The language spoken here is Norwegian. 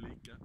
funker.